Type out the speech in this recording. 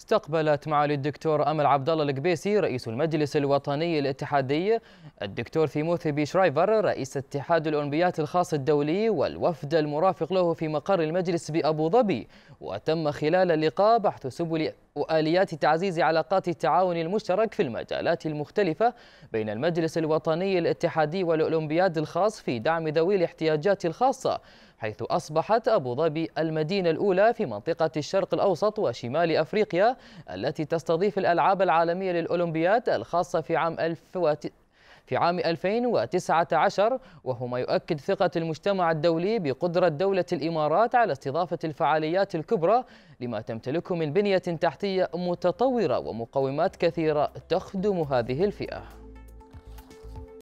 استقبلت معالي الدكتور أمل عبد الله القبيسي رئيس المجلس الوطني الاتحادي الدكتور ثيموثي شرايفر رئيس اتحاد الأولمبيات الخاص الدولي والوفد المرافق له في مقر المجلس بأبو ظبي وتم خلال اللقاء بحث سبل وآليات تعزيز علاقات التعاون المشترك في المجالات المختلفة بين المجلس الوطني الاتحادي والأولمبياد الخاص في دعم ذوي الاحتياجات الخاصة حيث أصبحت أبو ظبي المدينة الأولى في منطقة الشرق الأوسط وشمال أفريقيا التي تستضيف الألعاب العالمية للأولمبياد الخاصة في عام 1000 في عام 2019 وهو ما يؤكد ثقة المجتمع الدولي بقدرة دولة الإمارات على استضافة الفعاليات الكبرى لما تمتلكه من بنية تحتية متطورة ومقومات كثيرة تخدم هذه الفئة.